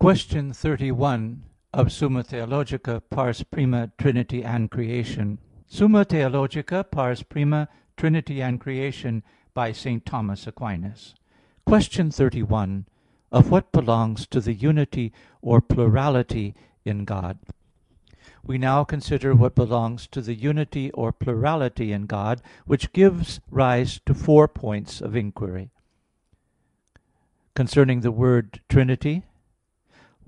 question 31 of Summa Theologica pars prima, Trinity and Creation Summa Theologica pars prima, Trinity and Creation by St. Thomas Aquinas Question 31 Of what belongs to the unity or plurality in God? We now consider what belongs to the unity or plurality in God, which gives rise to four points of inquiry: (1) Concerning the word "Trinity";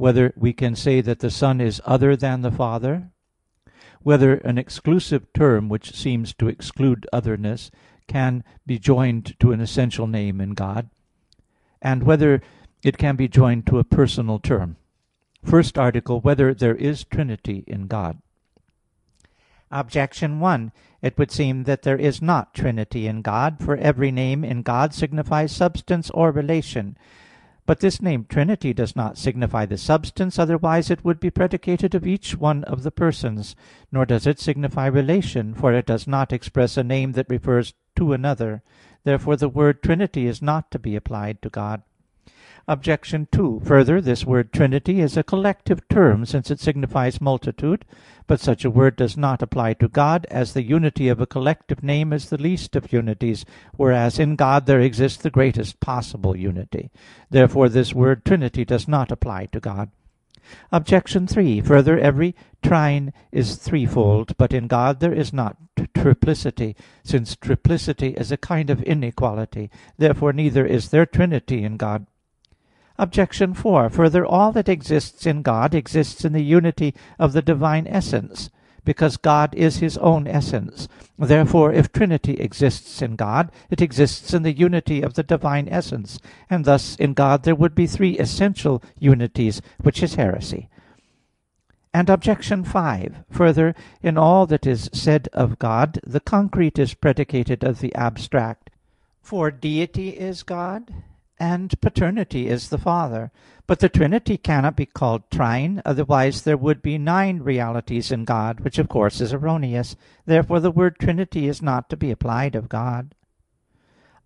(2) Whether we can say that the Son is other than the Father? (3) Whether an exclusive term, which seems to exclude otherness, can be joined to an essential name in God? (4) Whether it can be joined to a personal term? _______________________ FIRST ARTICLE [I, Q. 33, Art. 1] Whether There Is Trinity in God? Objection 1: It would seem that there is not trinity in God. For every name in God signifies substance or relation. But this name "Trinity" does not signify the substance, otherwise it would be predicated of each one of the persons; nor does it signify relation, for it does not express a name that refers to another. Therefore the word "Trinity" is not to be applied to God. Obj. 2: Further, this word "Trinity" is a collective term, since it signifies multitude. But such a word does not apply to God, as the unity of a collective name is the least of unities; whereas in God there exists the greatest possible unity. Therefore this word "Trinity" does not apply to God. Obj. 3: Further, every trine is threefold. But in God there is not triplicity, since triplicity is a kind of inequality. Therefore neither is there trinity in God. Obj. 4: Further, all that exists in God exists in the unity of the divine essence; because God is His own essence. Therefore, if trinity exists in God, it exists in the unity of the divine essence; and thus in God there would be three essential unities; which is heresy. Obj. 5: Further, in all that is said of God, the concrete is predicated of the abstract. For Deity is God, and Paternity is the Father. But the Trinity cannot be called trine; otherwise there would be nine realities in God; which of course is erroneous. Therefore the word "Trinity" is not to be applied of God.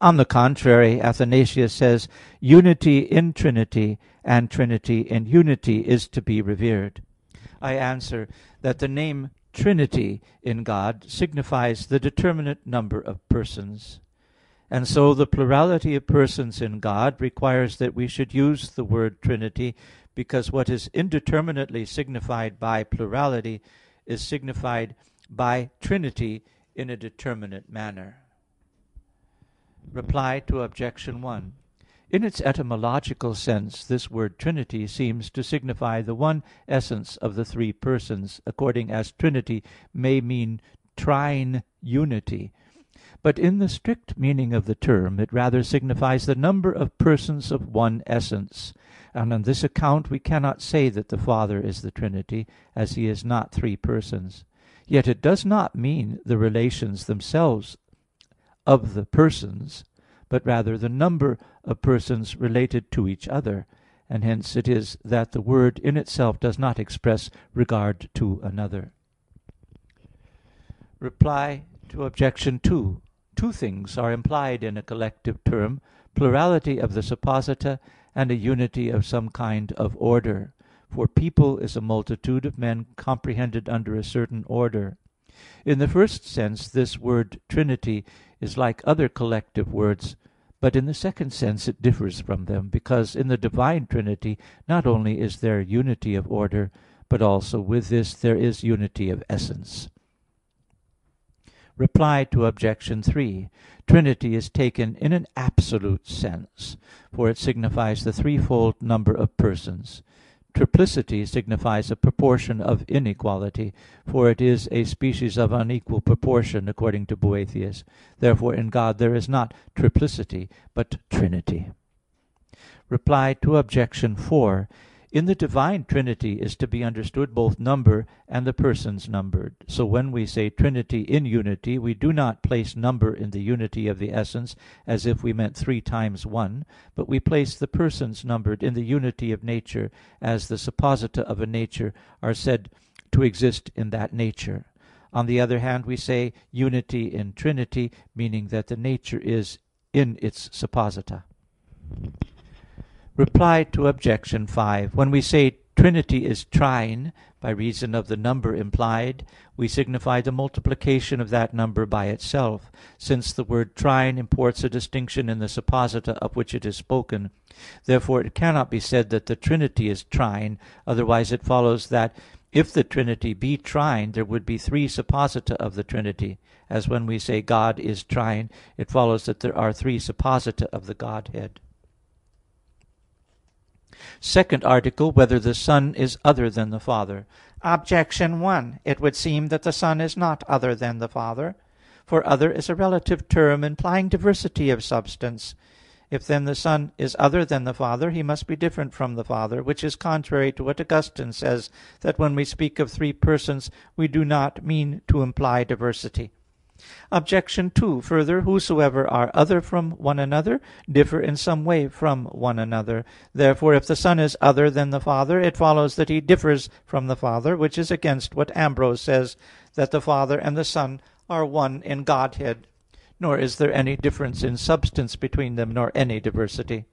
On the contrary, Athanasius says: "Unity in Trinity, and Trinity in unity is to be revered." I answer that, The name "Trinity" in God signifies the determinate number of persons. And so the plurality of persons in God requires that we should use the word "Trinity"; because what is indeterminately signified by plurality is signified by trinity in a determinate manner. Reply to Objection 1: In its etymological sense this word "Trinity" seems to signify the one essence of the three persons, according as trinity may mean trine unity. But in the strict meaning of the term, it rather signifies the number of persons of one essence; and on this account we cannot say that the Father is the Trinity, as He is not three persons. Yet it does not mean the relations themselves of the persons, but rather the number of persons related to each other; and hence it is that the word in itself does not express regard to another. Reply Obj. 2: Two things are implied in a collective term plurality of the supposita, and a unity of some kind of order. For people is a multitude of men comprehended under a certain order. In the first sense this word "Trinity" is like other collective words; but in the second sense it differs from them, because in the divine Trinity not only is there unity of order, but also with this there is unity of essence. Reply Obj. 3: Trinity is taken in an absolute sense, for it signifies the threefold number of persons. Triplicity signifies a proportion of inequality; for it is a species of unequal proportion, according to Boethius. Therefore in God there is not triplicity, but trinity. Reply Obj. 4: In the divine Trinity is to be understood both number and the persons numbered. So when we say "Trinity in unity," we do not place number in the unity of the essence, as if we meant three times one; but we place the persons numbered in the unity of nature, as the supposita of a nature are said to exist in that nature. On the other hand, we say "unity in Trinity," meaning that the nature is in its supposita. Reply Obj. 5: When we say Trinity is trine, by reason of the number implied, we signify the multiplication of that number by itself; since the word trine imports a distinction in the supposita of which it is spoken. Therefore it cannot be said that the Trinity is trine; otherwise it follows that if the Trinity be trine, there would be three supposita of the Trinity; as when we say God is trine, it follows that there are three supposita of the Godhead. _______________________ SECOND ARTICLE [I, Q. 19, Art. 2] Whether the Son Is Other Than the Father? Objection 1: It would seem that the Son is not other than the Father. For "other" is a relative term implying diversity of substance. If then the Son is other than the Father, He must be different from the Father; which is contrary to what Augustine says that when we speak of three persons, we do not mean to imply diversity. Obj. 2: Further, whosoever are other from one another, differ in some way from one another. Therefore, if the Son is other than the Father, it follows that He differs from the Father; which is against what Ambrose says that the Father and the Son are one in Godhead. Nor is there any difference in substance between them, nor any diversity.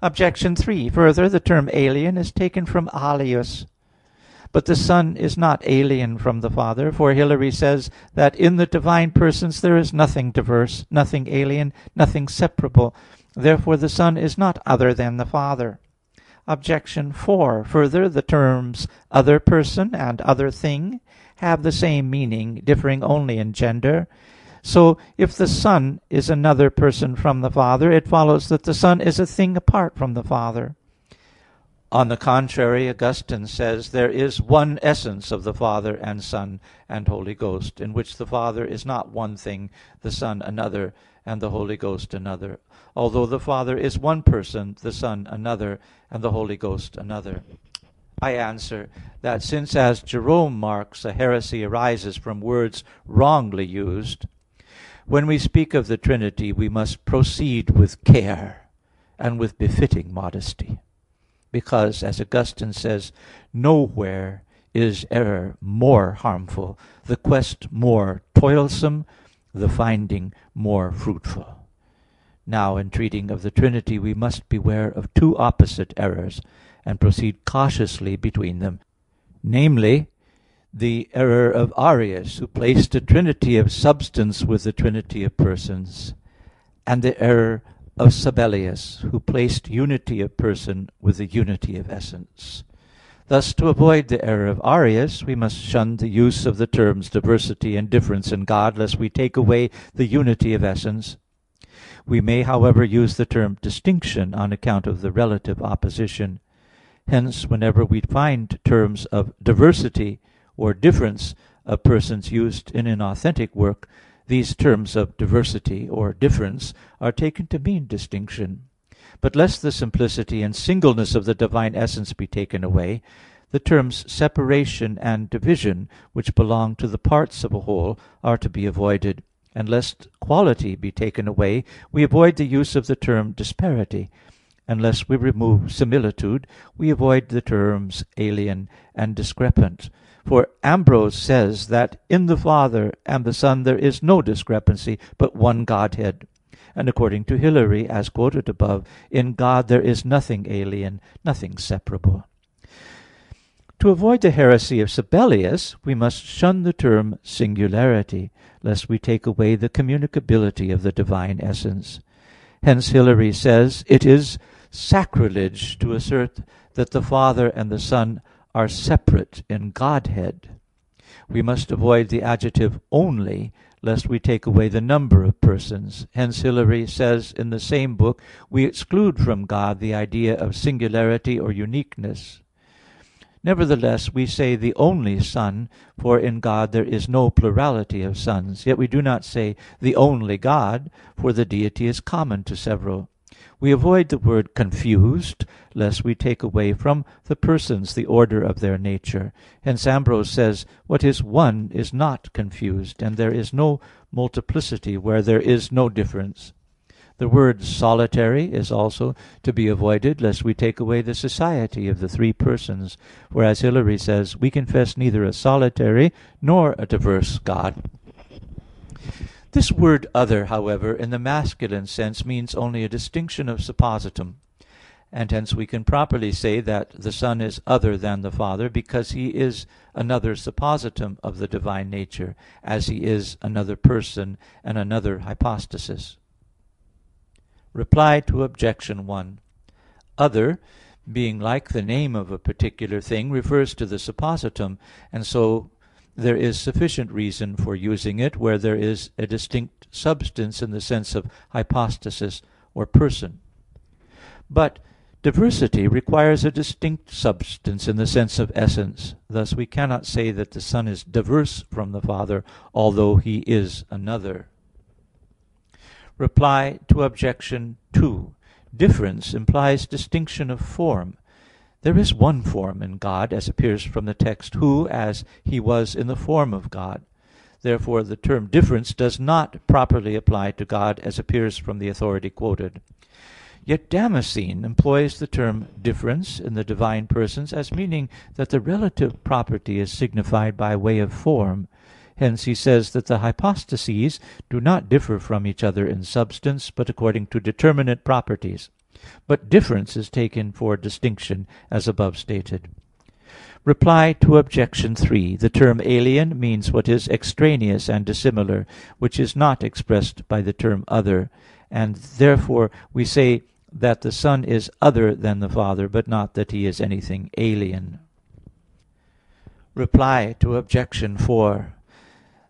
Obj. 3: Further, the term alien is taken from alius. But the Son is not alien from the Father; for Hilary says that in the divine persons there is nothing diverse, nothing alien, nothing separable. Therefore the Son is not other than the Father. Obj. 4: Further, the terms "other person" and "other thing" have the same meaning, differing only in gender. So if the Son is another person from the Father, it follows that the Son is a thing apart from the Father. On the contrary, Augustine says (De Trin. iv), "There is one essence of the Father and Son and Holy Ghost, in which the Father is not one thing, the Son another, and the Holy Ghost another; although the Father is one person, the Son another, and the Holy Ghost another." I answer that, Since, as Jerome marks, a heresy arises from words wrongly used, when we speak of the Trinity we must proceed with care, and with befitting modesty. Because, as Augustine says, "nowhere is error more harmful, the quest more toilsome, the finding more fruitful." Now in treating of the Trinity we must beware of two opposite errors, and proceed cautiously between them namely, the error of Arius, who placed a trinity of substance with a trinity of persons; and the error of Sabellius, who placed unity of person with the unity of essence. Thus, to avoid the error of Arius, we must shun the use of the terms diversity and difference in God, lest we take away the unity of essence. We may, however, use the term distinction on account of the relative opposition. Hence, whenever we find terms of diversity or difference of persons used in an authentic work, these terms of diversity or difference are taken to mean distinction. But lest the simplicity and singleness of the divine essence be taken away, the terms separation and division, which belong to the parts of a whole, are to be avoided; and lest quality be taken away, we avoid the use of the term disparity; and lest we remove similitude, we avoid the terms alien and discrepant. For Ambrose says that in the Father and the Son there is no discrepancy, but one Godhead; and according to Hilary, as quoted above, in God there is nothing alien, nothing separable. To avoid the heresy of Sabellius, we must shun the term singularity, lest we take away the communicability of the divine essence. Hence Hilary says (De Trin. Iv): sacrilege to assert that the Father and the Son are separate in Godhead." We must avoid the adjective "only," lest we take away the number of persons. Hence Hilary says in the same book: "We exclude from God the idea of singularity or uniqueness." Nevertheless, we say the only Son, for in God there is no plurality of sons. Yet we do not say the only God, for the Deity is common to several. We avoid the word "confused," lest we take away from the persons the order of their nature. Hence Ambrose says "What is one is not confused; and there is no multiplicity where there is no difference." The word "solitary" is also to be avoided, lest we take away the society of the three persons; for, as Hilary says, "We confess neither a solitary nor a diverse God." This word "other," however, in the masculine sense means only a distinction of suppositum. and hence we can properly say that the Son is other than the Father, because He is another suppositum of the divine nature, as He is another person and another hypostasis. Reply Obj. 1: Other, being like the name of a particular thing, refers to the suppositum, and so there is sufficient reason for using it where there is a distinct substance in the sense of hypostasis or person. But diversity requires a distinct substance in the sense of essence. Thus we cannot say that the Son is diverse from the Father, although He is another. Reply Obj. 2: Difference implies distinction of form. There is one form in God, as appears from the text, "Who, as He was in the form of God." Therefore the term difference does not properly apply to God, as appears from the authority quoted. Yet Damascene employs the term difference in the divine persons as meaning that the relative property is signified by way of form. Hence he says that the hypostases do not differ from each other in substance, but according to determinate properties. But difference is taken for distinction, as above stated. Reply Obj. 3: The term alien means what is extraneous and dissimilar, which is not expressed by the term other; and therefore we say that the Son is other than the Father, but not that He is anything alien. Reply Obj. 4: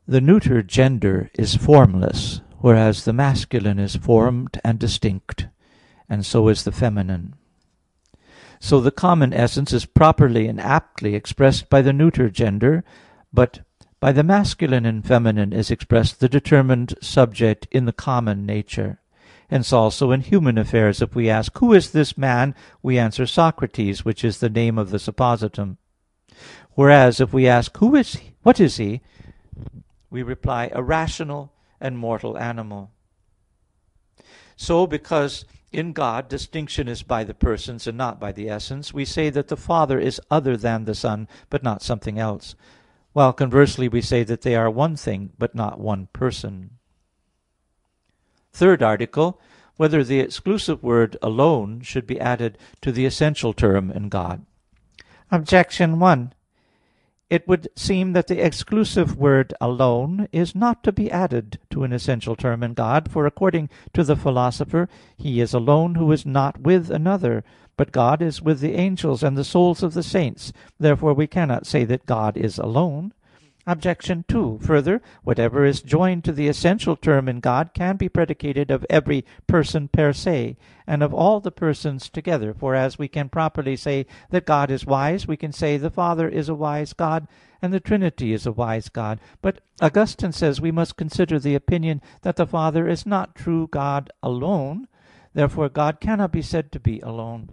The neuter gender is formless, whereas the masculine is formed and distinct; and so is the feminine. So the common essence is properly and aptly expressed by the neuter gender, but by the masculine and feminine is expressed the determined subject in the common nature. Hence also in human affairs, if we ask, "Who is this man?" we answer, "Socrates," which is the name of the suppositum. Whereas if we ask, "Who is he? What is he?" we reply, "A rational and mortal animal." So because in God distinction is by the persons and not by the essence, we say that the Father is other than the Son, but not something else; while conversely we say that they are one thing, but not one person. _______________________ THIRD ARTICLE [I, Q. 19, Art. 3] Whether the Exclusive Word "Alone" Should Be Added to the Essential Term in God? Objection 1: It would seem that the exclusive word "alone" is not to be added to an essential term in God. For according to the Philosopher (De Anima iii, "He is alone who is not with another." But God is with the angels and the souls of the saints. Therefore we cannot say that God is alone. Obj. 2: Further, whatever is joined to the essential term in God can be predicated of every person per se, and of all the persons together. For as we can properly say that God is wise, we can say the Father is a wise God, and the Trinity is a wise God. But Augustine says we must consider the opinion that the Father is not true God alone. Therefore God cannot be said to be alone.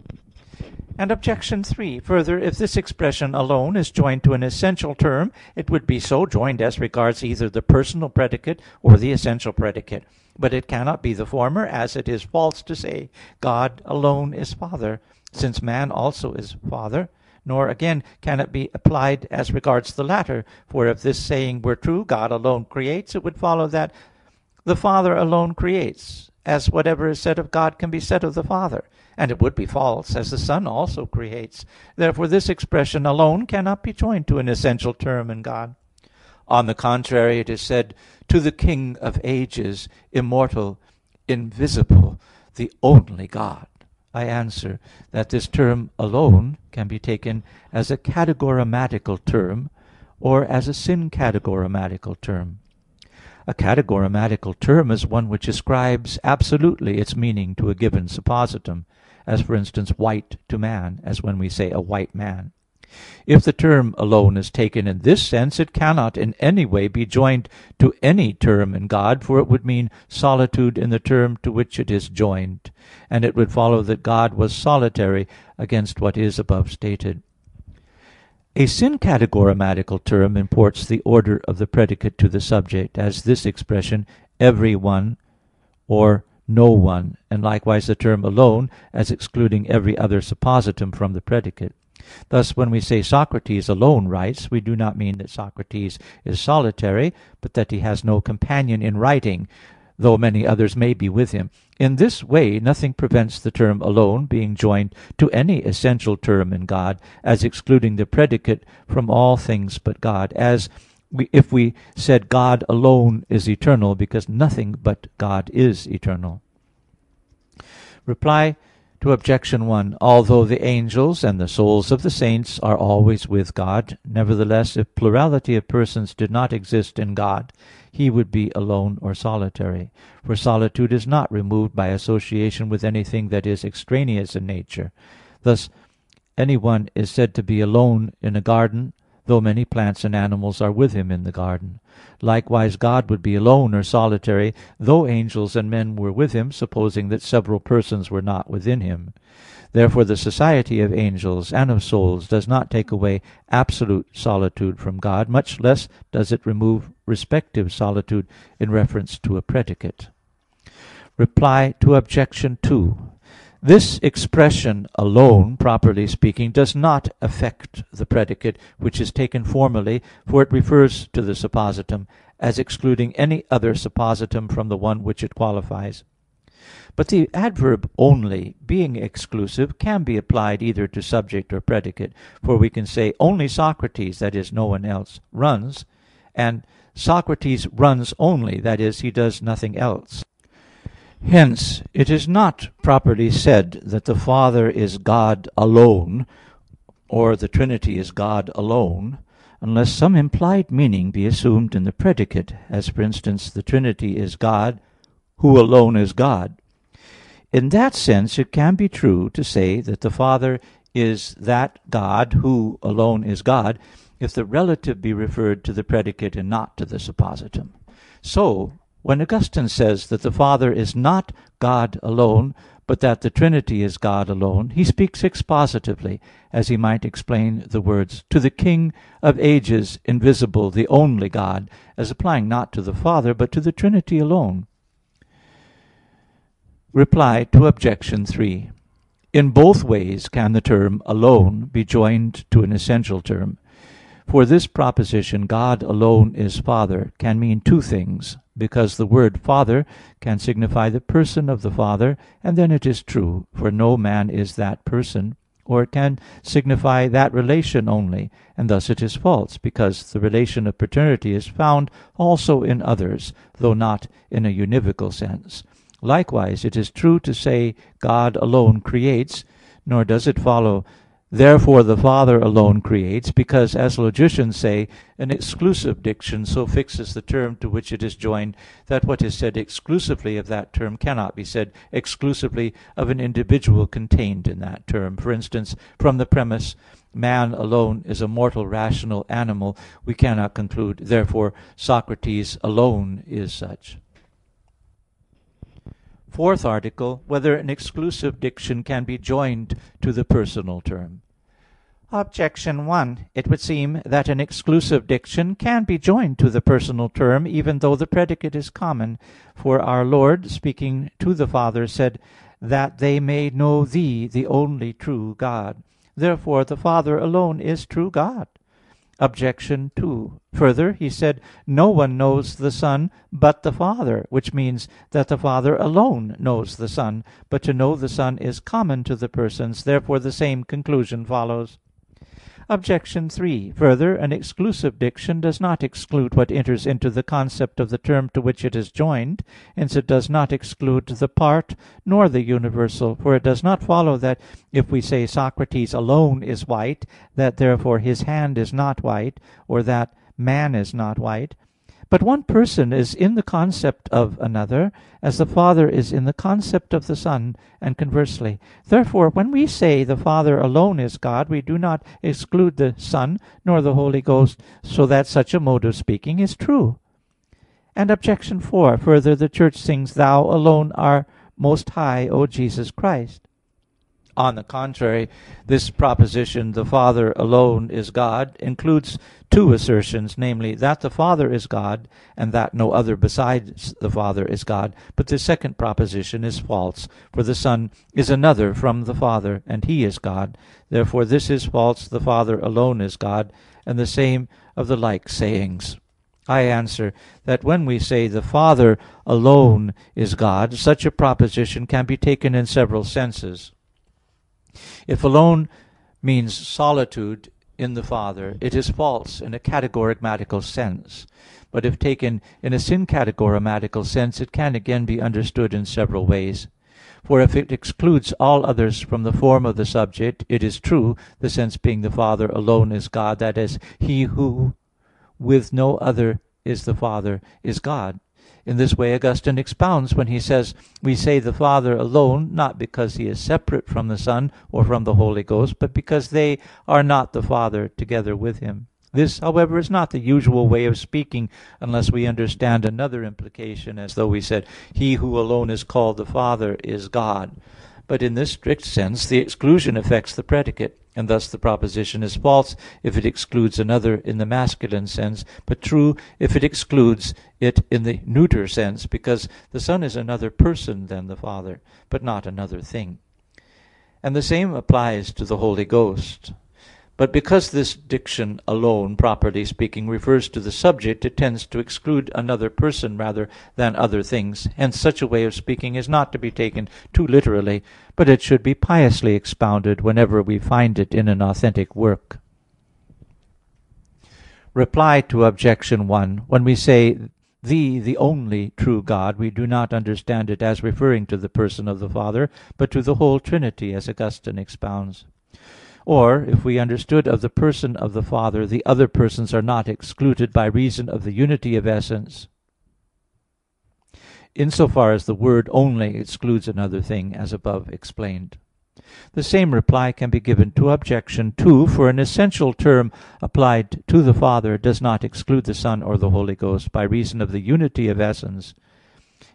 And Obj. 3: Further, if this expression "alone" is joined to an essential term, it would be so joined as regards either the personal predicate or the essential predicate. But it cannot be the former, as it is false to say, "God alone is Father," since man also is father; nor again can it be applied as regards the latter. For if this saying were true, "God alone creates," it would follow that the Father alone creates, as whatever is said of God can be said of the Father. And it would be false, as the Son also creates. Therefore this expression "alone" cannot be joined to an essential term in God. On the contrary, It is said, "To the King of ages, immortal, invisible, the only God." I answer that, This term "alone" can be taken as a categorematical term, or as a syncategorematical term. A categorematical term is one which ascribes absolutely its meaning to a given suppositum as, for instance, white to man, as when we say a white man. If the term "alone" is taken in this sense, it cannot in any way be joined to any term in God, for it would mean solitude in the term to which it is joined; and it would follow that God was solitary against what is above stated. A syncategorematical term imports the order of the predicate to the subject; as this expression, "every one," or "no one"; and likewise the term "alone," as excluding every other suppositum from the predicate. Thus when we say "Socrates alone writes," we do not mean that Socrates is solitary, but that he has no companion in writing. Though many others may be with him. In this way nothing prevents the term "alone" being joined to any essential term in God, as excluding the predicate from all things but God; as if we said God alone is eternal, because nothing but God is eternal. Reply Obj. 1: Although the angels and the souls of the saints are always with God, nevertheless, if plurality of persons did not exist in God, He would be alone or solitary. For solitude is not removed by association with anything that is extraneous in nature; thus anyone is said to be alone in a garden, though many plants and animals are with him in the garden. Likewise God would be alone or solitary, though angels and men were with Him, supposing that several persons were not within Him. Therefore the society of angels and of souls does not take away absolute solitude from God; much less does it remove respective solitude in reference to a predicate. Reply Obj. 2: This expression "alone," properly speaking, does not affect the predicate, which is taken formally, for it refers to the suppositum, as excluding any other suppositum from the one which it qualifies. But the adverb "only," being exclusive, can be applied either to subject or predicate; for we can say, "Only Socrates," that is, no one else, "runs"; and "Socrates runs only," that is, he does nothing else. Hence it is not properly said that the Father is God alone, or the Trinity is God alone, unless some implied meaning be assumed in the predicate; as, for instance, the Trinity is God, Who alone is God. In that sense it can be true to say that the Father is that God Who alone is God, if the relative be referred to the predicate and not to the suppositum. So when Augustine says that the Father is not God alone, but that the Trinity is God alone, he speaks expositively, as he might explain the words, "To the King of ages, invisible, the only God," as applying not to the Father, but to the Trinity alone. Reply Obj. 3: In both ways can the term "alone" be joined to an essential term. For this proposition, "God alone is Father," can mean two things because the word "Father" can signify the person of the Father, and then it is true, for no man is that person; or it can signify that relation only, and thus it is false, because the relation of paternity is found also in others, though not in a univocal sense. Likewise it is true to say God alone creates; nor does it follow Therefore the Father alone creates, because, as logicians say, an exclusive diction so fixes the term to which it is joined, that what is said exclusively of that term cannot be said exclusively of an individual contained in that term. For instance, from the premise, "Man alone is a mortal rational animal," we cannot conclude, "Therefore Socrates alone is such." _______________________ FOURTH ARTICLE [I, Q. 4, Art. 4] Whether an Exclusive Diction Can Be Joined to the Personal Term? Objection 1: It would seem that an exclusive diction can be joined to the personal term, even though the predicate is common. For our Lord, speaking to the Father, said, "That they may know Thee the only true God." Therefore the Father alone is true God. Obj. 2: Further, He said, "No one knows the Son but the Father"; which means that the Father alone knows the Son. But to know the Son is common to the persons. Therefore the same conclusion follows. Obj. 3: Further, an exclusive diction does not exclude what enters into the concept of the term to which it is joined. Hence it does not exclude the part, nor the universal. For it does not follow that if we say Socrates alone is white, that therefore his hand is not white, or that man is not white. But one person is in the concept of another, as the Father is in the concept of the Son, and conversely. Therefore when we say the Father alone is God, we do not exclude the Son, nor the Holy Ghost, so that such a mode of speaking is true. And Obj. 4: Further, the Church sings, "Thou alone art most high, O Jesus Christ." On the contrary, This proposition, "The Father alone is God," includes two assertions namely, that the Father is God, and that no other besides the Father is God. But this second proposition is false, for the Son is another from the Father, and He is God. Therefore this is false, "The Father alone is God"; and the same of the like sayings. I answer that, When we say the Father alone is God, such a proposition can be taken in several senses. If alone means solitude in the Father, it is false in a categorematical sense. But if taken in a syncategorematical sense, it can again be understood in several ways. For if it excludes all others from the form of the subject, it is true, the sense being the Father alone is God, that is, He who with no other is the Father, is God. In this way Augustine expounds when he says, "We say the Father alone, not because He is separate from the Son or from the Holy Ghost, but because they are not the Father together with Him." This, however, is not the usual way of speaking, unless we understand another implication, as though we said, "He who alone is called the Father is God." But in this strict sense the exclusion affects the predicate; and thus the proposition is false if it excludes another in the masculine sense, but true if it excludes it in the neuter sense, because the Son is another person than the Father, but not another thing. And the same applies to the Holy Ghost. But because this diction alone, properly speaking, refers to the subject, it tends to exclude another person rather than other things. Hence such a way of speaking is not to be taken too literally, but it should be piously expounded whenever we find it in an authentic work. Reply Obj. 1: When we say "the, the only true God," we do not understand it as referring to the person of the Father, but to the whole Trinity, as Augustine expounds. Or, if we understood of the person of the Father, the other persons are not excluded by reason of the unity of essence, in so far as the word only excludes another thing, as above explained. The same reply can be given to Objection 2. For an essential term applied to the Father does not exclude the Son or the Holy Ghost, by reason of the unity of essence.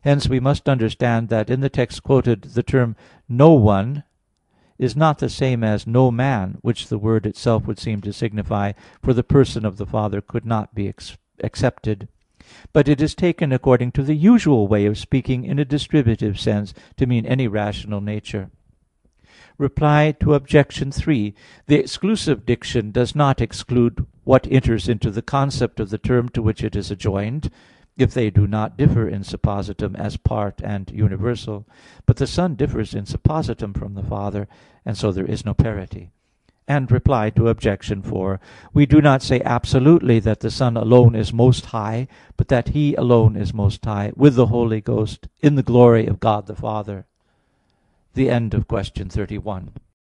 Hence we must understand that in the text quoted the term "no one" is not the same as "no man," which the word itself would seem to signify, for the person of the Father could not be excepted. But it is taken according to the usual way of speaking in a distributive sense, to mean any rational nature. Reply Obj. 3: The exclusive diction does not exclude what enters into the concept of the term to which it is adjoined if they do not differ in suppositum as part and universal. But the Son differs in suppositum from the Father, and so there is no parity. And reply Obj. 4: We do not say absolutely that the Son alone is most high, but that He alone is most high, with the Holy Ghost, in the glory of God the Father. The end of Question 31.